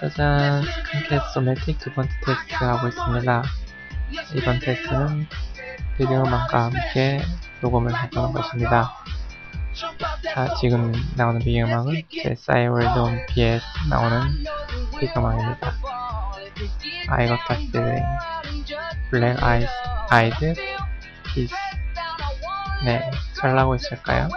짜잔, 스칸캐 소매틱 두 번째 테스트 하고 있습니다. 이번 테스트는 비디오음악과 함께 녹음을 해보는 것입니다. 자, 지금 나오는 비디오음악은 제 싸이월드 BS 나오는 비디오음악입니다. I got a feeling, Black Eyes, Eyed Peas. 네, 잘 나오고 있을까요?